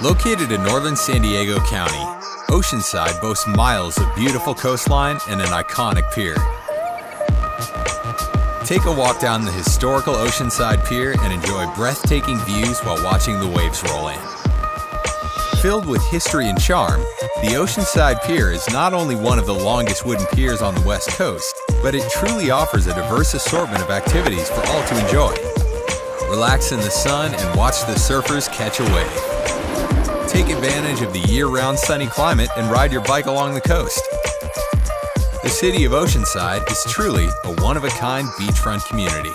Located in northern San Diego County, Oceanside boasts miles of beautiful coastline and an iconic pier. Take a walk down the historical Oceanside Pier and enjoy breathtaking views while watching the waves roll in. Filled with history and charm, the Oceanside Pier is not only one of the longest wooden piers on the West Coast, but it truly offers a diverse assortment of activities for all to enjoy. Relax in the sun and watch the surfers catch a wave. Take advantage of the year-round sunny climate and ride your bike along the coast. The city of Oceanside is truly a one-of-a-kind beachfront community.